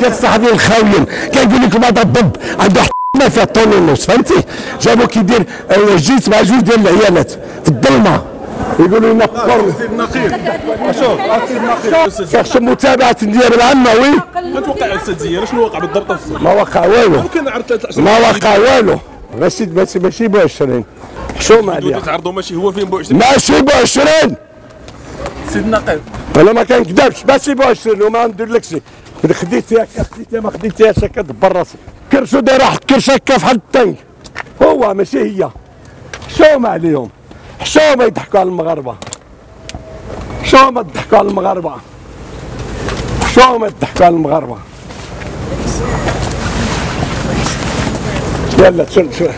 ديال الصحفيين الخاويين كيقول لكم هذا الضب عنده ما فيها طون ونص فهمتي؟ جابو كيدير آه، جيت مع جوج ديال العيالات في الظلمة. يقولوا لنا فكروا النقيب شوف متابعة النيابه العامة وي. ما توقع أستاذ زياد شنو وقع بالضبط؟ ما وقع والو. ما وقع والو. ماشي ماشي ماشي ب 20 حشومه عليها تعرضوا ماشي هو فين بو 20 ماشي ب 20 سيد النقيب أنا ما كنكذبش ماشي ب 20 وما شي خديتيها خديتيها ما خديتيهاش هكا دبر راسك كرشو دايره واحد كرش هكا فحال الطنك هو ماشي هي حشومه عليهم حشومه يضحكوا على المغاربه حشومه يضحكوا على المغاربه حشومه يضحكوا على المغاربه يلا تسول تسول